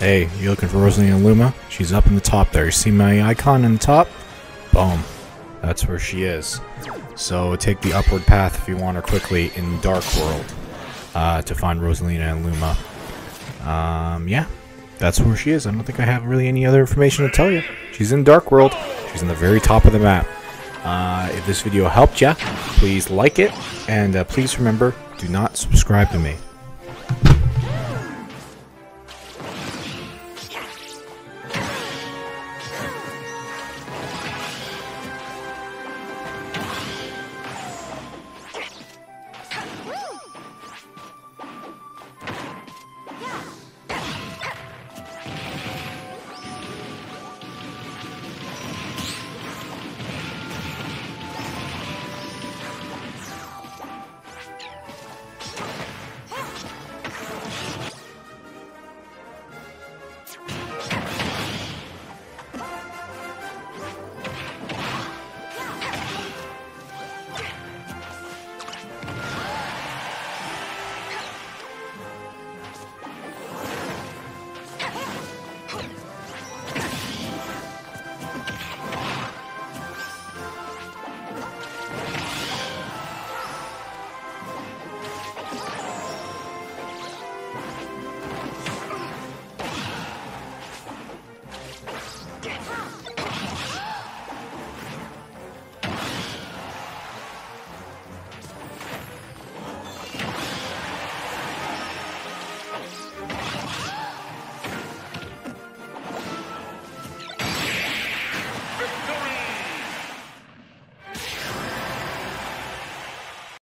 Hey, you looking for Rosalina and Luma? She's up in the top there. You see my icon in the top? Boom. That's where she is. So take the upward path if you want her quickly in Dark World uh, to find Rosalina and Luma. Um, yeah, that's where she is. I don't think I have really any other information to tell you. She's in Dark World. She's in the very top of the map. Uh, if this video helped you, please like it, and uh, please remember, do not subscribe to me.